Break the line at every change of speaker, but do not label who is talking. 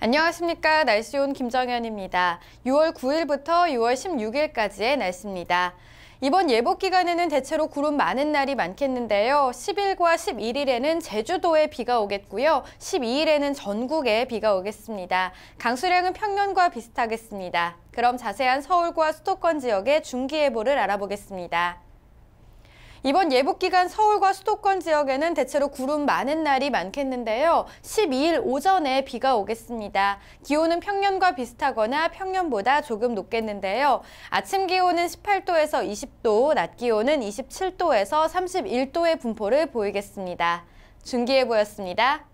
안녕하십니까. 날씨 온 김정현입니다. 6월 9일부터 6월 16일까지의 날씨입니다. 이번 예보 기간에는 대체로 구름 많은 날이 많겠는데요. 10일과 11일에는 제주도에 비가 오겠고요. 12일에는 전국에 비가 오겠습니다. 강수량은 평년과 비슷하겠습니다. 그럼 자세한 서울과 수도권 지역의 중기예보를 알아보겠습니다. 이번 예보 기간 서울과 수도권 지역에는 대체로 구름 많은 날이 많겠는데요. 12일 오전에 비가 오겠습니다. 기온은 평년과 비슷하거나 평년보다 조금 높겠는데요. 아침 기온은 18도에서 20도, 낮 기온은 27도에서 31도의 분포를 보이겠습니다. 중기예보였습니다.